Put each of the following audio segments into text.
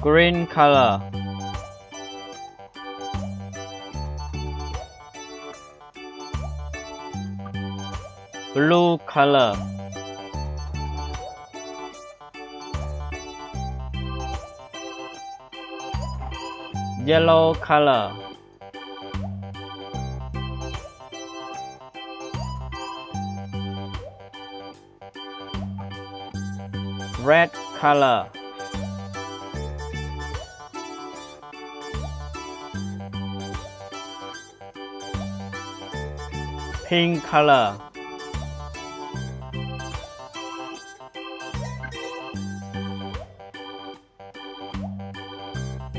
green color. Blue color. Yellow color. Red color pink color.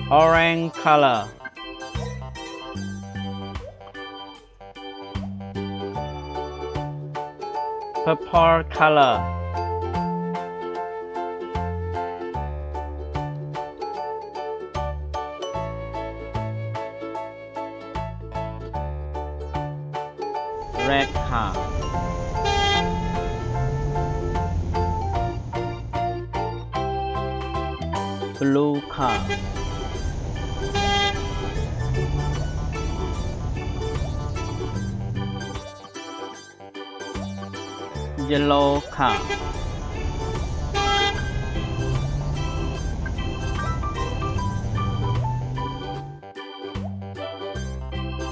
Orange color. Purple color red car blue car yellow car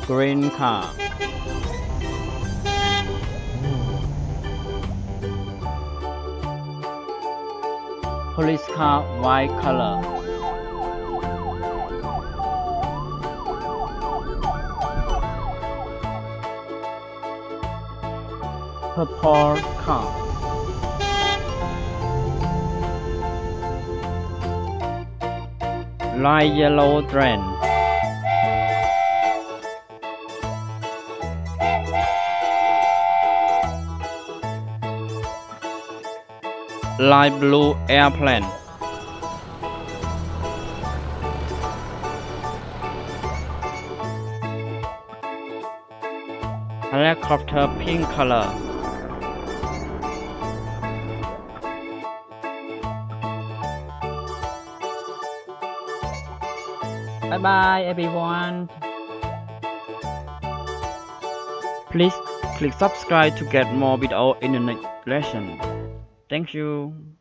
green car police car white color. Purple car. Light yellow train light blue airplane. Helicopter pink color. Bye bye everyone. Please click subscribe to get more video in the next lesson Thank you.